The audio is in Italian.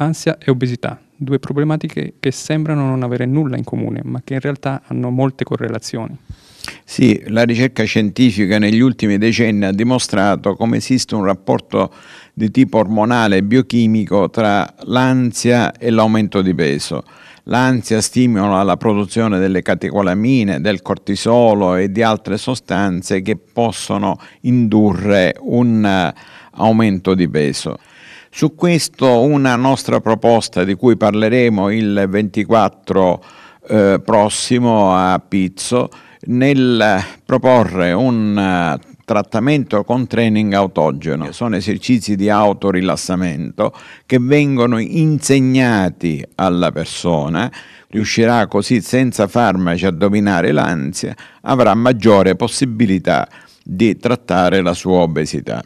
ansia e obesità, due problematiche che sembrano non avere nulla in comune, ma che in realtà hanno molte correlazioni. Sì, la ricerca scientifica negli ultimi decenni ha dimostrato come esiste un rapporto di tipo ormonale e biochimico tra l'ansia e l'aumento di peso. L'ansia stimola la produzione delle catecolamine, del cortisolo e di altre sostanze che possono indurre un eh, aumento di peso. Su questo una nostra proposta di cui parleremo il 24 eh, prossimo a Pizzo nel proporre un uh, trattamento con training autogeno. Sono esercizi di autorilassamento che vengono insegnati alla persona, riuscirà così senza farmaci a dominare l'ansia, avrà maggiore possibilità di trattare la sua obesità.